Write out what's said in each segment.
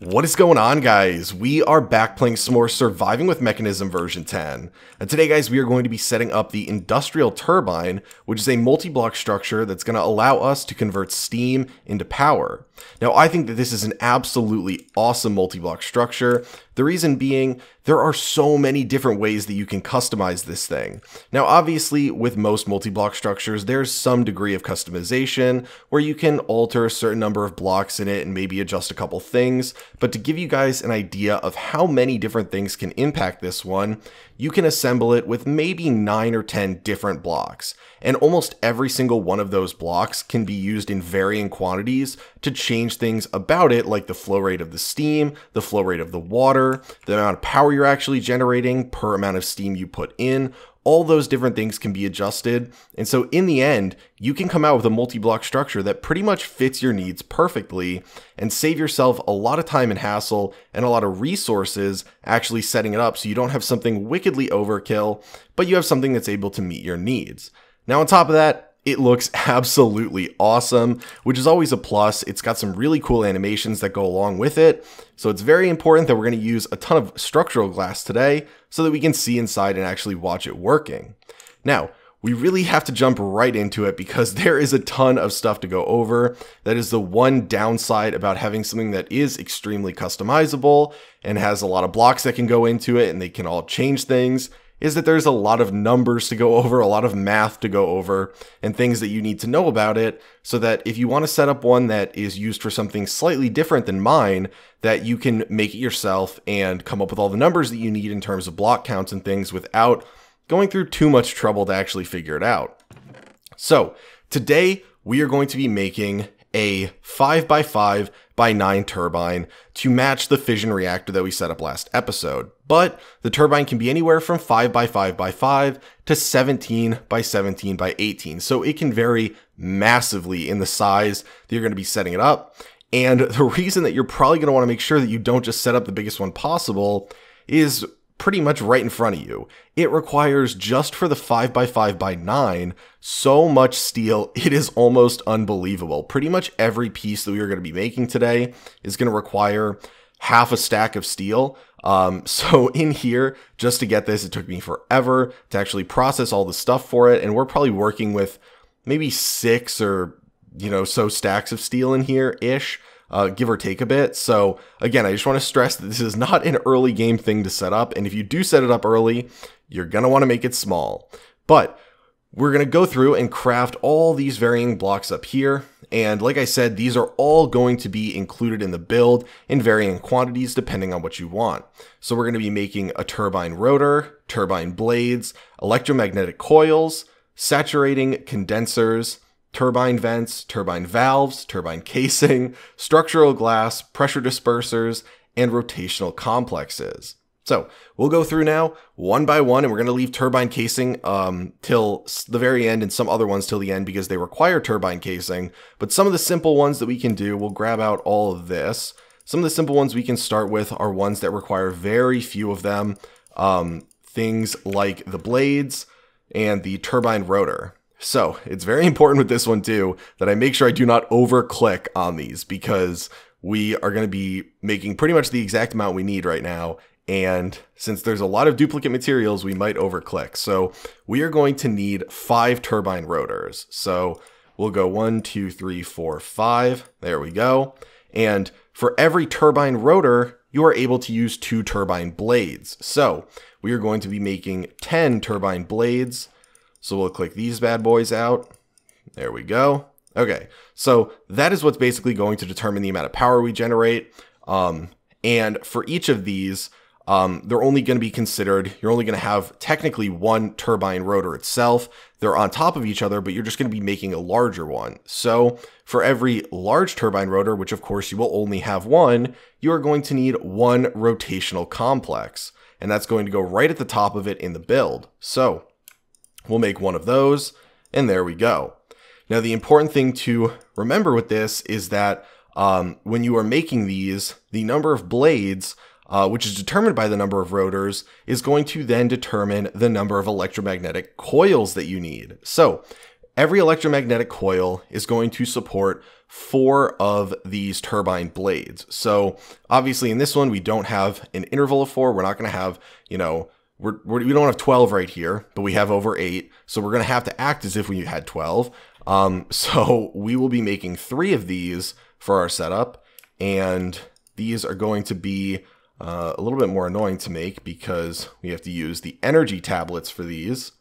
What is going on guys? We are back playing some more Surviving with Mekanism version 10. And today guys, we are going to be setting up the Industrial Turbine, which is a multi-block structure that's going to allow us to convert steam into power. Now I think that this is an absolutely awesome multi-block structure. The reason being, there are so many different ways that you can customize this thing. Now obviously, with most multi-block structures, there's some degree of customization where you can alter a certain number of blocks in it and maybe adjust a couple things, but to give you guys an idea of how many different things can impact this one, you can assemble it with maybe 9 or 10 different blocks. And almost every single one of those blocks can be used in varying quantities to change things about it, like the flow rate of the steam, the flow rate of the water, the amount of power you're actually generating per amount of steam you put in, all those different things can be adjusted. And so in the end, you can come out with a multi-block structure that pretty much fits your needs perfectly and save yourself a lot of time and hassle and a lot of resources actually setting it up so you don't have something wickedly overkill, but you have something that's able to meet your needs. Now on top of that, it looks absolutely awesome, which is always a plus. It's got some really cool animations that go along with it. So it's very important that we're going to use a ton of structural glass today so that we can see inside and actually watch it working. Now, we really have to jump right into it because there is a ton of stuff to go over. That is the one downside about having something that is extremely customizable and has a lot of blocks that can go into it and they can all change things is that there's a lot of numbers to go over, a lot of math to go over, and things that you need to know about it, so that if you want to set up one that is used for something slightly different than mine, that you can make it yourself and come up with all the numbers that you need in terms of block counts and things without going through too much trouble to actually figure it out. So, today we are going to be making a 5x5 by 9 turbine to match the fission reactor that we set up last episode. But the turbine can be anywhere from 5 by 5 by 5 to 17 by 17 by 18. So it can vary massively in the size that you're going to be setting it up. And the reason that you're probably going to want to make sure that you don't just set up the biggest one possible is pretty much right in front of you. It requires just for the 5x5 by 9 so much steel, it is almost unbelievable. Pretty much every piece that we are going to be making today is going to require half a stack of steel. Um, so in here, just to get this, it took me forever to actually process all the stuff for it. And we're probably working with maybe six or, you know, so stacks of steel in here ish uh, give or take a bit. So again, I just want to stress that this is not an early game thing to set up. And if you do set it up early, you're going to want to make it small. But we're going to go through and craft all these varying blocks up here. And like I said, these are all going to be included in the build in varying quantities depending on what you want. So we're going to be making a turbine rotor, turbine blades, electromagnetic coils, saturating condensers, turbine vents, turbine valves, turbine casing, structural glass, pressure dispersers, and rotational complexes. So we'll go through now one by one, and we're going to leave turbine casing um, till the very end and some other ones till the end because they require turbine casing. But some of the simple ones that we can do, we'll grab out all of this. Some of the simple ones we can start with are ones that require very few of them. Um, things like the blades and the turbine rotor. So it's very important with this one too that I make sure I do not over click on these because we are going to be making pretty much the exact amount we need right now. And since there's a lot of duplicate materials, we might over click. So we are going to need five turbine rotors. So we'll go one, two, three, four, five. There we go. And for every turbine rotor, you are able to use two turbine blades. So we are going to be making 10 turbine blades so we'll click these bad boys out. There we go. Okay, so that is what's basically going to determine the amount of power we generate. Um, and for each of these, um, they're only going to be considered, you're only going to have technically one turbine rotor itself. They're on top of each other, but you're just going to be making a larger one. So for every large turbine rotor, which of course you will only have one, you are going to need one rotational complex. And that's going to go right at the top of it in the build. So We'll make one of those, and there we go. Now, the important thing to remember with this is that um, when you are making these, the number of blades, uh, which is determined by the number of rotors, is going to then determine the number of electromagnetic coils that you need. So, every electromagnetic coil is going to support four of these turbine blades. So obviously in this one, we don't have an interval of four. We're not going to have, you know, we're, we're, we do not have 12 right here, but we have over eight. So we're going to have to act as if we had 12. Um, so we will be making three of these for our setup. And these are going to be uh, a little bit more annoying to make because we have to use the energy tablets for these.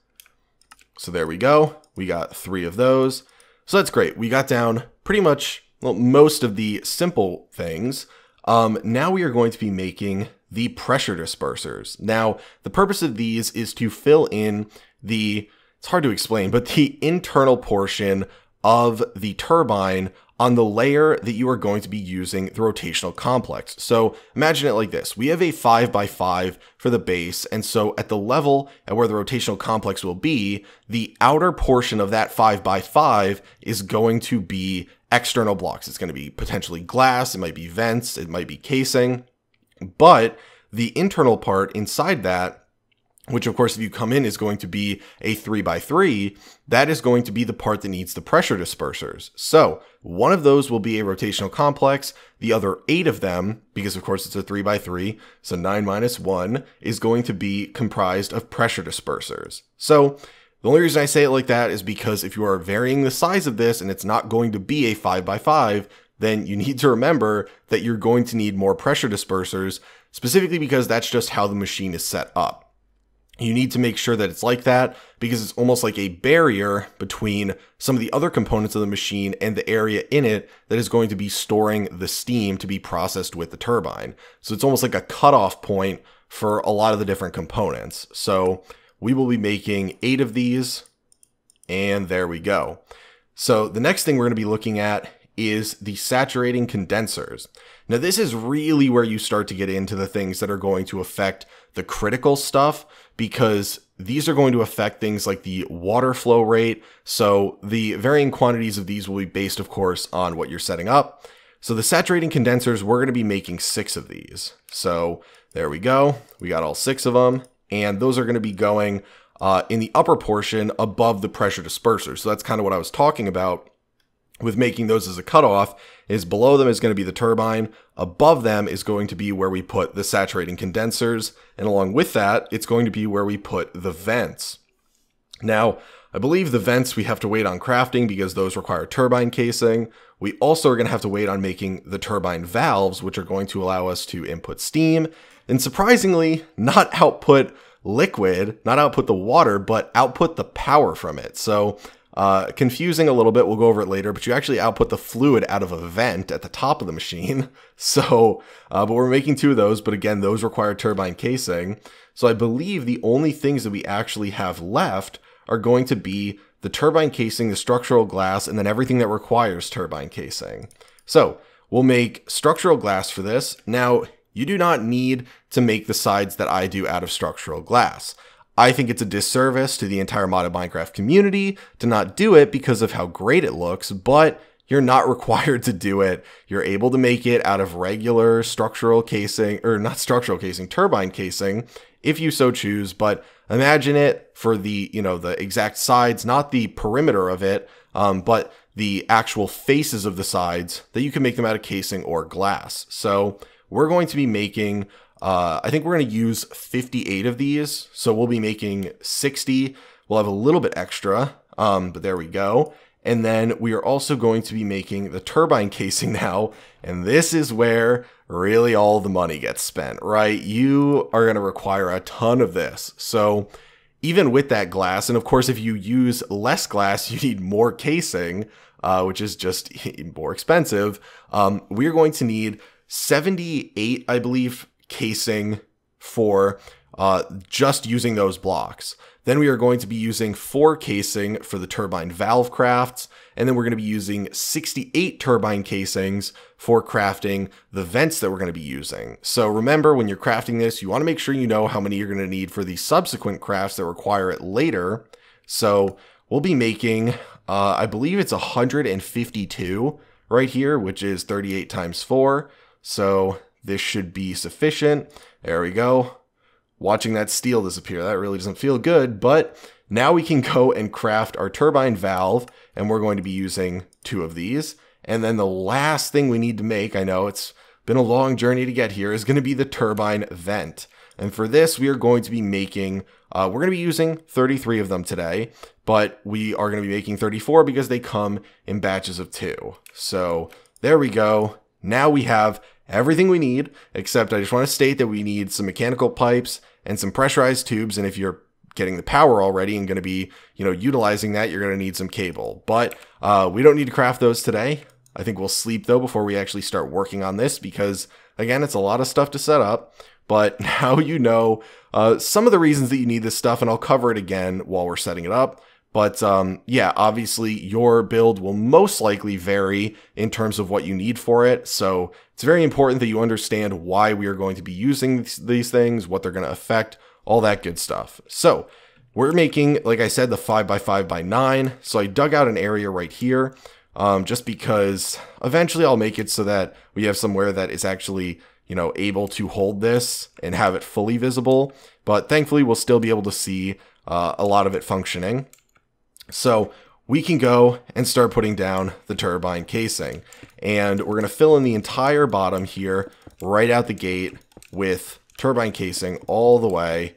So there we go. We got three of those. So that's great. We got down pretty much well, most of the simple things. Um, now we are going to be making the pressure dispersers. Now, the purpose of these is to fill in the, it's hard to explain, but the internal portion of the turbine on the layer that you are going to be using the rotational complex. So imagine it like this. We have a 5 by 5 for the base, and so at the level at where the rotational complex will be, the outer portion of that 5 by 5 is going to be external blocks. It's going to be potentially glass, it might be vents, it might be casing, but the internal part inside that which of course if you come in is going to be a 3 by 3 that is going to be the part that needs the pressure dispersers. So one of those will be a rotational complex. The other eight of them, because of course it's a 3 by 3 so 9 minus 1, is going to be comprised of pressure dispersers. So the only reason I say it like that is because if you are varying the size of this and it's not going to be a 5 by 5 then you need to remember that you're going to need more pressure dispersers, specifically because that's just how the machine is set up. You need to make sure that it's like that because it's almost like a barrier between some of the other components of the machine and the area in it that is going to be storing the steam to be processed with the turbine. So it's almost like a cutoff point for a lot of the different components. So we will be making eight of these and there we go. So the next thing we're going to be looking at is the saturating condensers. Now this is really where you start to get into the things that are going to affect the critical stuff because these are going to affect things like the water flow rate. So the varying quantities of these will be based, of course, on what you're setting up. So the saturating condensers, we're going to be making six of these. So there we go. We got all six of them. And those are going to be going uh, in the upper portion above the pressure disperser. So that's kind of what I was talking about with making those as a cutoff is below them is going to be the turbine. Above them is going to be where we put the saturating condensers. And along with that, it's going to be where we put the vents. Now, I believe the vents we have to wait on crafting because those require turbine casing. We also are going to have to wait on making the turbine valves, which are going to allow us to input steam. And surprisingly, not output liquid, not output the water, but output the power from it. So uh, confusing a little bit, we'll go over it later, but you actually output the fluid out of a vent at the top of the machine. So, uh, but we're making two of those, but again, those require turbine casing. So I believe the only things that we actually have left are going to be the turbine casing, the structural glass, and then everything that requires turbine casing. So we'll make structural glass for this. Now, you do not need to make the sides that I do out of structural glass. I think it's a disservice to the entire modded Minecraft community to not do it because of how great it looks, but you're not required to do it. You're able to make it out of regular structural casing, or not structural casing, turbine casing, if you so choose, but imagine it for the, you know, the exact sides, not the perimeter of it, um, but the actual faces of the sides that you can make them out of casing or glass. So we're going to be making uh, I think we're going to use 58 of these. So we'll be making 60. We'll have a little bit extra, um, but there we go. And then we are also going to be making the turbine casing now. And this is where really all the money gets spent, right? You are going to require a ton of this. So even with that glass, and of course, if you use less glass, you need more casing, uh, which is just more expensive. Um, we're going to need 78, I believe, casing for uh, just using those blocks. Then we are going to be using four casing for the turbine valve crafts, and then we're going to be using 68 turbine casings for crafting the vents that we're going to be using. So remember, when you're crafting this, you want to make sure you know how many you're going to need for the subsequent crafts that require it later. So we'll be making, uh, I believe it's 152 right here, which is 38 times 4. So this should be sufficient. There we go. watching that steel disappear. That really doesn't feel good, but now we can go and craft our turbine valve, and we're going to be using two of these. And then the last thing we need to make, I know it's been a long journey to get here, is going to be the turbine vent. And for this, we are going to be making, uh, we're going to be using 33 of them today, but we are going to be making 34 because they come in batches of two. So there we go. Now we have everything we need, except I just want to state that we need some mechanical pipes and some pressurized tubes. And if you're getting the power already and going to be, you know, utilizing that, you're going to need some cable. But uh, we don't need to craft those today. I think we'll sleep though before we actually start working on this because again, it's a lot of stuff to set up. But now you know uh, some of the reasons that you need this stuff, and I'll cover it again while we're setting it up. But um, yeah, obviously your build will most likely vary in terms of what you need for it. So it's very important that you understand why we are going to be using these things, what they're going to affect, all that good stuff. So we're making, like I said, the 5 by 5 by 9 So I dug out an area right here um, just because eventually I'll make it so that we have somewhere that is actually, you know, able to hold this and have it fully visible. But thankfully, we'll still be able to see uh, a lot of it functioning. So we can go and start putting down the turbine casing. And we're going to fill in the entire bottom here right out the gate with turbine casing all the way,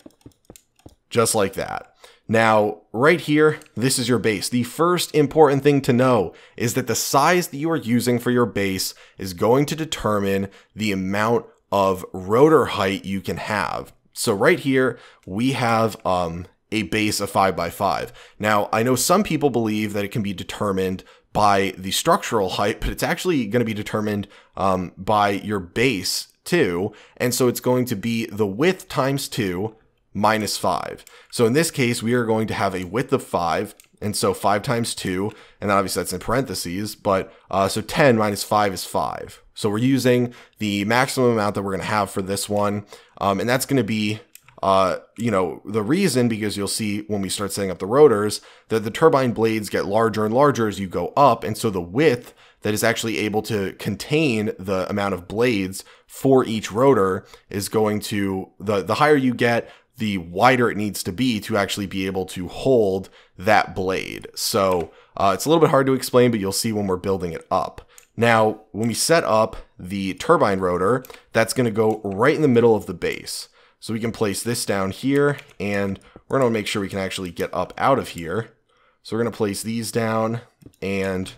just like that. Now, right here, this is your base. The first important thing to know is that the size that you are using for your base is going to determine the amount of rotor height you can have. So right here, we have um, a base of 5 by 5 Now, I know some people believe that it can be determined by the structural height, but it's actually going to be determined um, by your base too. And so it's going to be the width times 2 minus 5. So in this case, we are going to have a width of 5, and so 5 times 2, and obviously that's in parentheses, but uh, so 10 minus 5 is 5. So we're using the maximum amount that we're going to have for this one, um, and that's going to be uh, you know, the reason, because you'll see when we start setting up the rotors, that the turbine blades get larger and larger as you go up. And so the width that is actually able to contain the amount of blades for each rotor is going to, the, the higher you get, the wider it needs to be to actually be able to hold that blade. So uh, it's a little bit hard to explain, but you'll see when we're building it up. Now, when we set up the turbine rotor, that's going to go right in the middle of the base. So we can place this down here, and we're to make sure we can actually get up out of here. So we're to place these down, and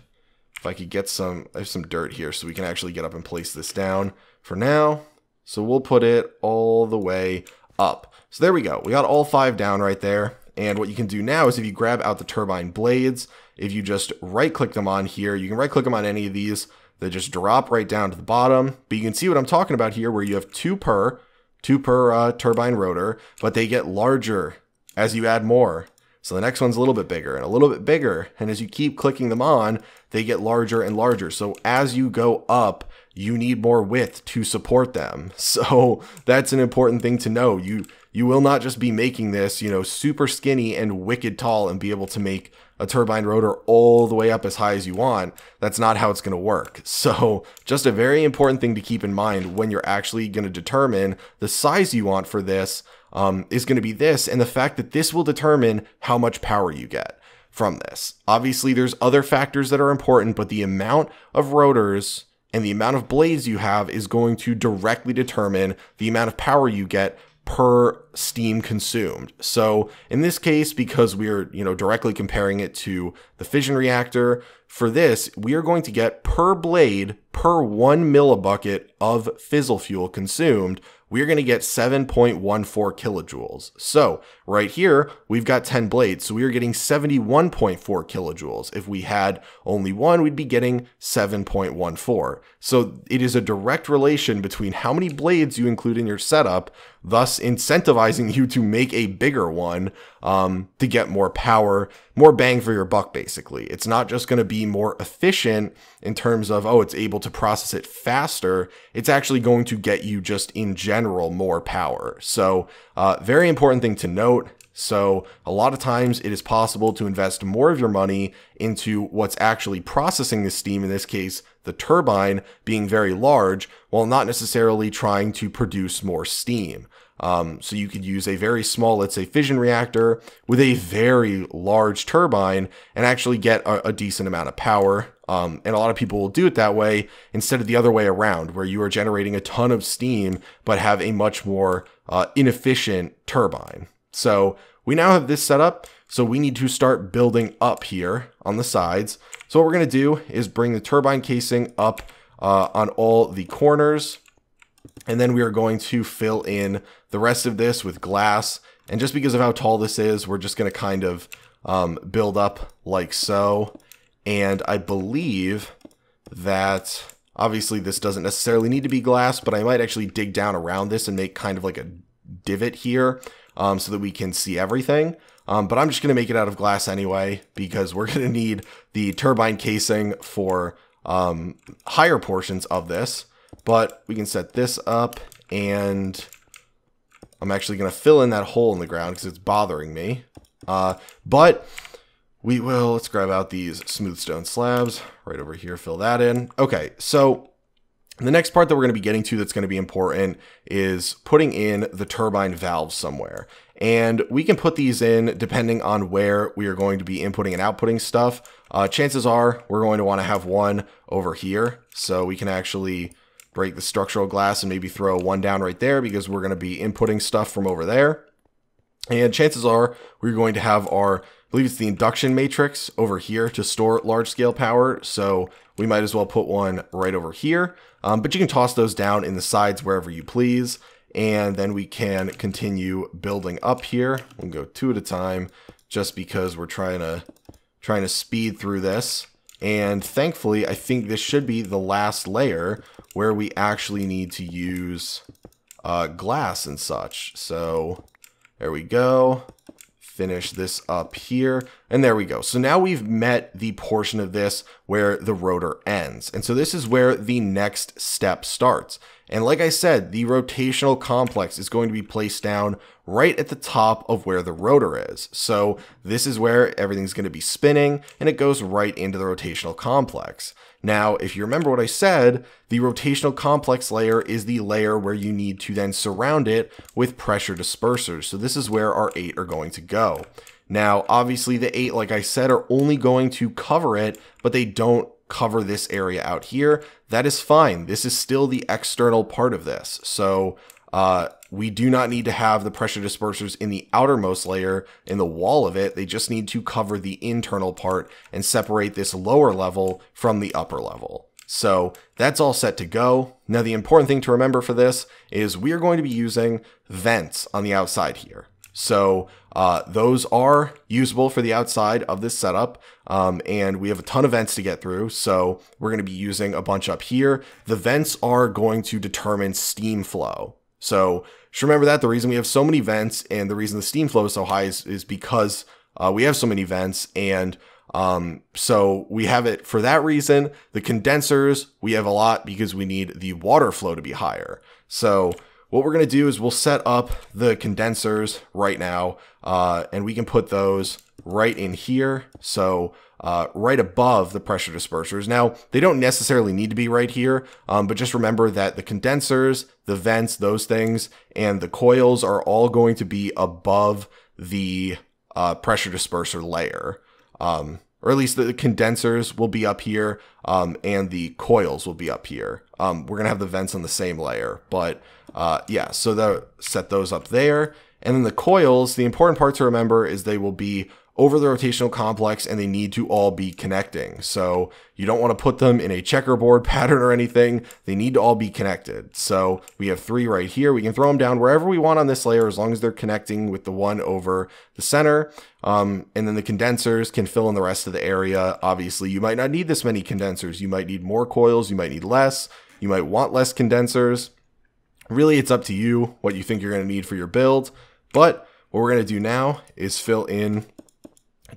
if I could get some, I have some dirt here, so we can actually get up and place this down for now. So we'll put it all the way up. So there we go. We got all five down right there. And what you can do now is if you grab out the turbine blades, if you just right click them on here, you can right click them on any of these. They just drop right down to the bottom. But you can see what I'm talking about here where you have two per, two per uh, turbine rotor, but they get larger as you add more. So the next one's a little bit bigger and a little bit bigger. And as you keep clicking them on, they get larger and larger. So as you go up, you need more width to support them. So that's an important thing to know. You you will not just be making this, you know, super skinny and wicked tall and be able to make a turbine rotor all the way up as high as you want. That's not how it's going to work. So, just a very important thing to keep in mind when you're actually going to determine the size you want for this um, is going to be this, and the fact that this will determine how much power you get from this. Obviously, there's other factors that are important, but the amount of rotors and the amount of blades you have is going to directly determine the amount of power you get per steam consumed. So in this case, because we're, you know, directly comparing it to the fission reactor, for this, we are going to get per blade per one millibucket of fissile fuel consumed, we're going to get 7.14 kilojoules. So right here, we've got 10 blades. So we are getting 71.4 kilojoules. If we had only one, we'd be getting 7.14. So it is a direct relation between how many blades you include in your setup, thus incentivizing you to make a bigger one um, to get more power, more bang for your buck, basically. It's not just going to be more efficient in terms of, oh, it's able to process it faster. It's actually going to get you just in general more power. So, uh, very important thing to note. So, a lot of times it is possible to invest more of your money into what's actually processing the steam, in this case, the turbine being very large while not necessarily trying to produce more steam. Um, so you could use a very small, let's say, fission reactor with a very large turbine and actually get a, a decent amount of power. Um, and a lot of people will do it that way instead of the other way around, where you are generating a ton of steam but have a much more uh, inefficient turbine. So we now have this set up. So we need to start building up here on the sides. So what we're going to do is bring the turbine casing up uh, on all the corners. And then we are going to fill in the rest of this with glass. And just because of how tall this is, we're just going to kind of um, build up like so. And I believe that obviously this doesn't necessarily need to be glass, but I might actually dig down around this and make kind of like a divot here um, so that we can see everything. Um, but I'm just going to make it out of glass anyway because we're going to need the turbine casing for um, higher portions of this. But we can set this up and I'm actually going to fill in that hole in the ground because it's bothering me. Uh, but we will, let's grab out these smooth stone slabs right over here, fill that in. Okay, so the next part that we're going to be getting to that's going to be important is putting in the turbine valves somewhere. And we can put these in depending on where we are going to be inputting and outputting stuff. Uh, chances are we're going to want to have one over here. So we can actually break the structural glass and maybe throw one down right there because we're going to be inputting stuff from over there. And chances are we're going to have our, I believe it's the induction matrix over here to store large scale power. So we might as well put one right over here. Um, but you can toss those down in the sides wherever you please. And then we can continue building up here. We'll go two at a time just because we're trying to trying to speed through this. And thankfully, I think this should be the last layer where we actually need to use uh, glass and such. So there we go finish this up here. And there we go. So now we've met the portion of this where the rotor ends. And so this is where the next step starts. And like I said, the rotational complex is going to be placed down right at the top of where the rotor is. So this is where everything's going to be spinning and it goes right into the rotational complex. Now, if you remember what I said, the rotational complex layer is the layer where you need to then surround it with pressure dispersers. So this is where our eight are going to go. Now, obviously the eight, like I said, are only going to cover it, but they don't cover this area out here. That is fine. This is still the external part of this. So uh, we do not need to have the pressure dispersers in the outermost layer in the wall of it. They just need to cover the internal part and separate this lower level from the upper level. So that's all set to go. Now the important thing to remember for this is we are going to be using vents on the outside here. So uh, those are usable for the outside of this setup. Um, and we have a ton of vents to get through. So we're going to be using a bunch up here. The vents are going to determine steam flow. So just remember that the reason we have so many vents and the reason the steam flow is so high is, is because uh, we have so many vents and um, so we have it for that reason. The condensers, we have a lot because we need the water flow to be higher. So what we're going to do is we'll set up the condensers right now uh, and we can put those right in here. So uh, right above the pressure dispersers. Now, they don't necessarily need to be right here, um, but just remember that the condensers, the vents, those things, and the coils are all going to be above the uh, pressure disperser layer. Um, or at least the condensers will be up here, um, and the coils will be up here. Um, we're gonna have the vents on the same layer, but uh, yeah, so set those up there. And then the coils, the important part to remember is they will be over the rotational complex and they need to all be connecting. So you don't want to put them in a checkerboard pattern or anything. They need to all be connected. So we have three right here. We can throw them down wherever we want on this layer as long as they're connecting with the one over the center. Um, and then the condensers can fill in the rest of the area. Obviously, you might not need this many condensers. You might need more coils. You might need less. You might want less condensers. Really, it's up to you what you think you're going to need for your build. But what we're going to do now is fill in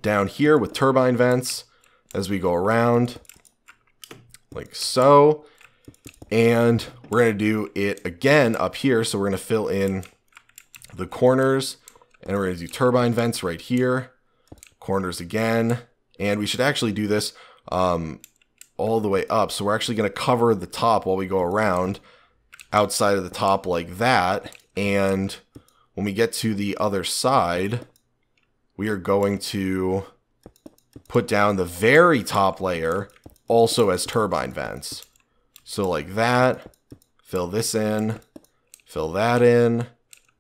down here with turbine vents as we go around like so. And we're to do it again up here. So we're going to fill in the corners and we're to do turbine vents right here, corners again. And we should actually do this um, all the way up. So we're actually going to cover the top while we go around outside of the top like that. And when we get to the other side, we are going to put down the very top layer also as turbine vents. So like that, fill this in, fill that in,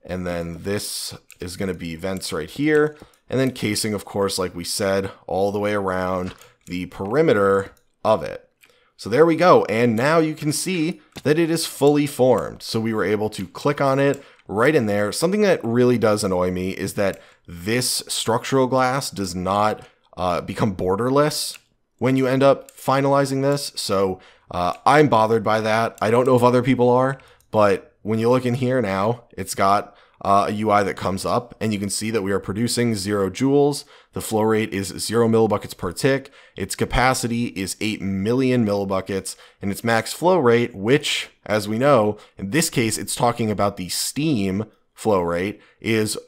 and then this is going to be vents right here. And then casing, of course, like we said, all the way around the perimeter of it. So there we go. And now you can see that it is fully formed. So we were able to click on it right in there. Something that really does annoy me is that this structural glass does not uh, become borderless when you end up finalizing this. So uh, I'm bothered by that. I don't know if other people are, but when you look in here now, it's got uh, a UI that comes up and you can see that we are producing zero joules. The flow rate is zero millibuckets per tick. Its capacity is 8 million millibuckets and its max flow rate, which as we know, in this case, it's talking about the steam flow rate is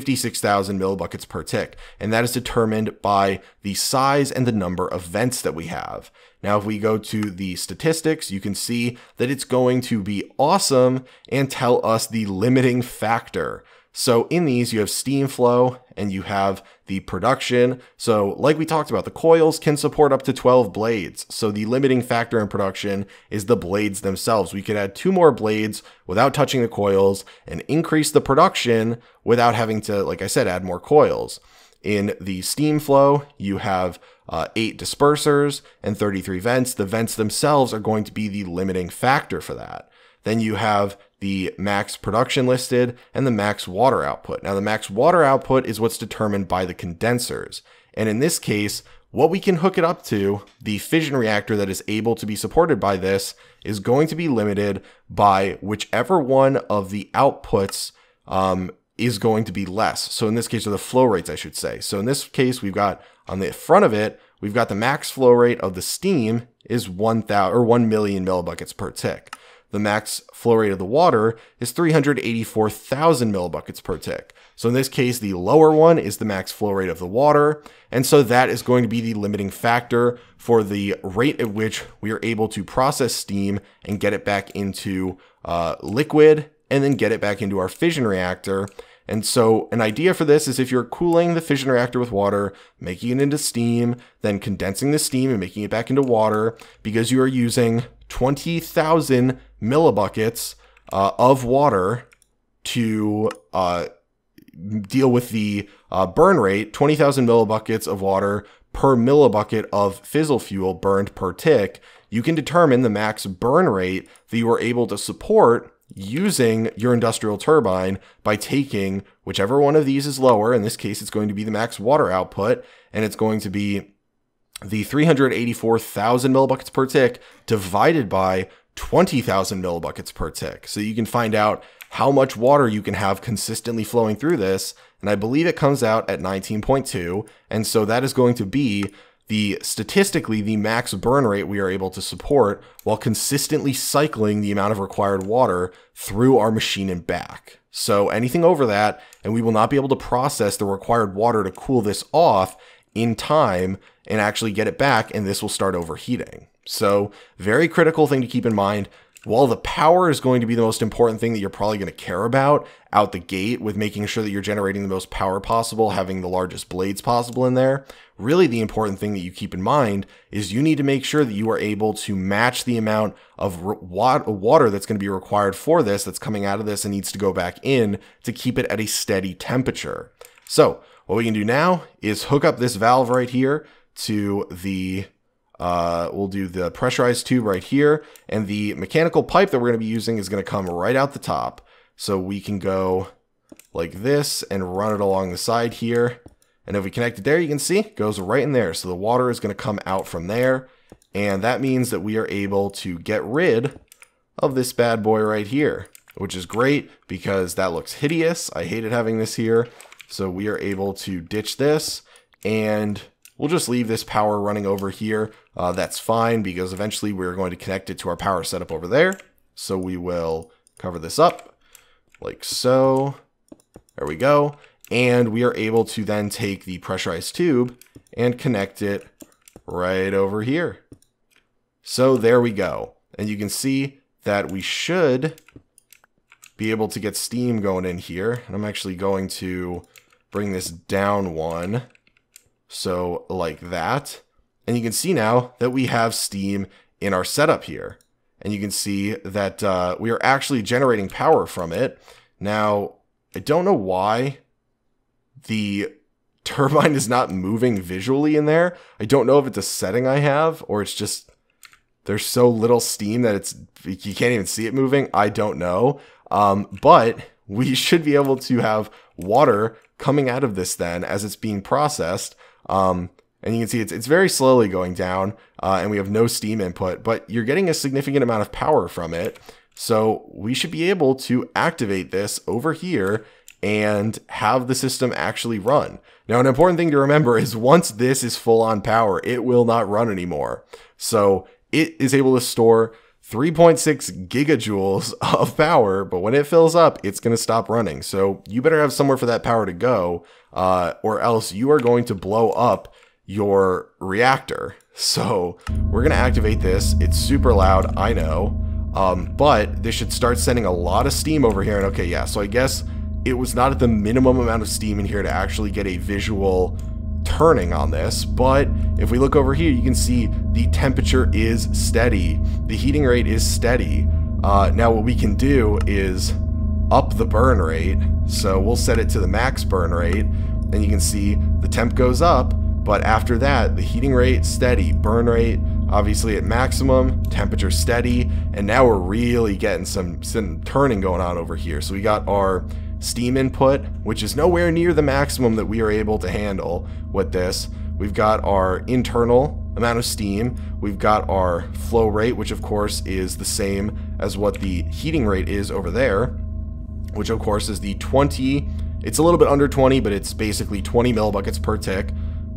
1,056,000 millibuckets per tick. And that is determined by the size and the number of vents that we have. Now, if we go to the statistics, you can see that it's going to be awesome and tell us the limiting factor. So in these, you have steam flow and you have the production. So like we talked about, the coils can support up to 12 blades. So the limiting factor in production is the blades themselves. We could add two more blades without touching the coils and increase the production without having to, like I said, add more coils. In the steam flow, you have uh, eight dispersers and 33 vents. The vents themselves are going to be the limiting factor for that. Then you have the max production listed and the max water output. Now, the max water output is what's determined by the condensers. And in this case, what we can hook it up to, the fission reactor that is able to be supported by this, is going to be limited by whichever one of the outputs um, is going to be less. So in this case, or the flow rates, I should say. So in this case, we've got on the front of it, we've got the max flow rate of the steam is 1,000 or 1 million millibuckets per tick. The max flow rate of the water is 384,000 millibuckets per tick. So in this case, the lower one is the max flow rate of the water. And so that is going to be the limiting factor for the rate at which we are able to process steam and get it back into uh, liquid and then get it back into our fission reactor. And so an idea for this is if you're cooling the fission reactor with water, making it into steam, then condensing the steam and making it back into water, because you are using 20,000 millibuckets uh, of water to uh, deal with the uh, burn rate, 20,000 millibuckets of water per millibucket of fissile fuel burned per tick, you can determine the max burn rate that you are able to support using your industrial turbine by taking whichever one of these is lower. In this case, it's going to be the max water output, and it's going to be the 384,000 millibuckets per tick divided by 20,000 millibuckets per tick. So you can find out how much water you can have consistently flowing through this. And I believe it comes out at 19.2. And so that is going to be the statistically the max burn rate we are able to support while consistently cycling the amount of required water through our machine and back. So anything over that, and we will not be able to process the required water to cool this off in time and actually get it back, and this will start overheating. So very critical thing to keep in mind. While the power is going to be the most important thing that you're probably going to care about out the gate with making sure that you're generating the most power possible, having the largest blades possible in there, really the important thing that you keep in mind is you need to make sure that you are able to match the amount of water that's going to be required for this that's coming out of this and needs to go back in to keep it at a steady temperature. So what we can do now is hook up this valve right here to the uh, we'll do the pressurized tube right here, and the mechanical pipe that we're going to be using is going to come right out the top. So we can go like this and run it along the side here. And if we connect it there, you can see it goes right in there. So the water is going to come out from there. And that means that we are able to get rid of this bad boy right here, which is great because that looks hideous. I hated having this here. So we are able to ditch this and We'll just leave this power running over here. Uh, that's fine because eventually we're going to connect it to our power setup over there. So we will cover this up like so. There we go. And we are able to then take the pressurized tube and connect it right over here. So there we go. And you can see that we should be able to get steam going in here. And I'm actually going to bring this down one. So like that. And you can see now that we have steam in our setup here. And you can see that uh, we are actually generating power from it. Now, I don't know why the turbine is not moving visually in there. I don't know if it's a setting I have or it's just there's so little steam that it's you can't even see it moving. I don't know. Um, but we should be able to have water coming out of this then as it's being processed. Um, and you can see it's, it's very slowly going down uh, and we have no steam input, but you're getting a significant amount of power from it. So we should be able to activate this over here and have the system actually run. Now, an important thing to remember is once this is full on power, it will not run anymore. So it is able to store 3.6 gigajoules of power, but when it fills up, it's going to stop running. So you better have somewhere for that power to go, uh, or else you are going to blow up your reactor. So we're going to activate this. It's super loud, I know, um, but this should start sending a lot of steam over here. And okay, yeah, so I guess it was not at the minimum amount of steam in here to actually get a visual turning on this, but if we look over here, you can see the temperature is steady. The heating rate is steady. Uh, now what we can do is up the burn rate. So we'll set it to the max burn rate and you can see the temp goes up, but after that, the heating rate steady, burn rate obviously at maximum, temperature steady, and now we're really getting some, some turning going on over here. So we got our steam input, which is nowhere near the maximum that we are able to handle with this. We've got our internal amount of steam. We've got our flow rate, which of course is the same as what the heating rate is over there, which of course is the 20, it's a little bit under 20, but it's basically 20 millibuckets per tick,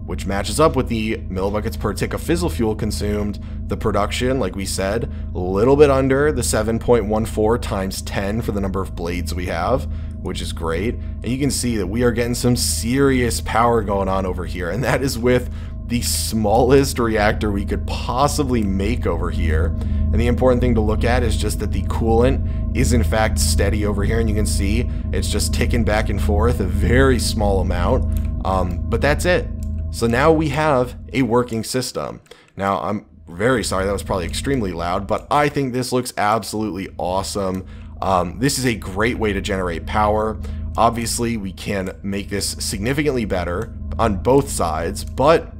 which matches up with the millibuckets per tick of fissile fuel consumed. The production, like we said, a little bit under the 7.14 times 10 for the number of blades we have which is great. And you can see that we are getting some serious power going on over here. And that is with the smallest reactor we could possibly make over here. And the important thing to look at is just that the coolant is in fact steady over here. And you can see it's just ticking back and forth, a very small amount. Um, but that's it. So now we have a working system. Now I'm very sorry, that was probably extremely loud, but I think this looks absolutely awesome. Um, this is a great way to generate power. Obviously, we can make this significantly better on both sides, but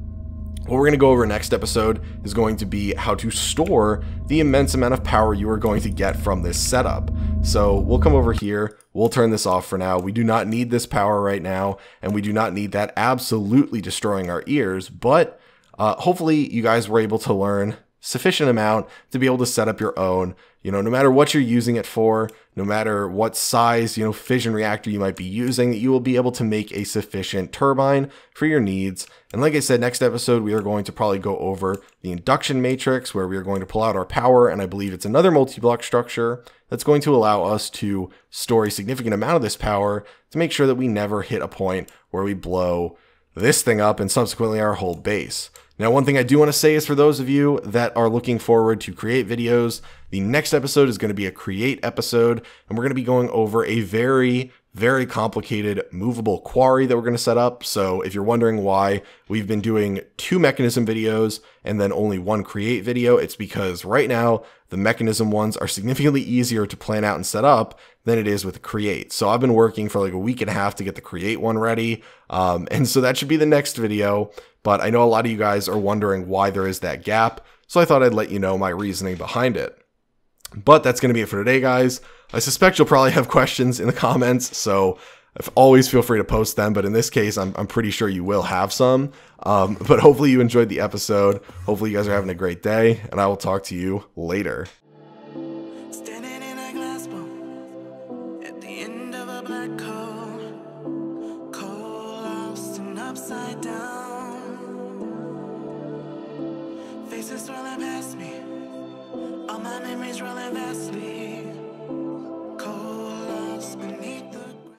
what we're going to go over next episode is going to be how to store the immense amount of power you are going to get from this setup. So we'll come over here, we'll turn this off for now. We do not need this power right now, and we do not need that absolutely destroying our ears, but uh, hopefully you guys were able to learn sufficient amount to be able to set up your own you know, no matter what you're using it for, no matter what size, you know, fission reactor you might be using, you will be able to make a sufficient turbine for your needs. And like I said, next episode, we are going to probably go over the induction matrix where we are going to pull out our power. And I believe it's another multi-block structure that's going to allow us to store a significant amount of this power to make sure that we never hit a point where we blow this thing up and subsequently our whole base. Now, one thing I do want to say is for those of you that are looking forward to create videos, the next episode is going to be a create episode, and we're going to be going over a very, very complicated movable quarry that we're going to set up. So if you're wondering why we've been doing two Mekanism videos and then only one create video, it's because right now the Mekanism ones are significantly easier to plan out and set up than it is with create. So I've been working for like a week and a half to get the create one ready. Um, and so that should be the next video. But I know a lot of you guys are wondering why there is that gap. So I thought I'd let you know my reasoning behind it. But that's going to be it for today, guys. I suspect you'll probably have questions in the comments, so always feel free to post them. But in this case, I'm, I'm pretty sure you will have some. Um, but hopefully you enjoyed the episode. Hopefully you guys are having a great day, and I will talk to you later. Memories rolling vastly.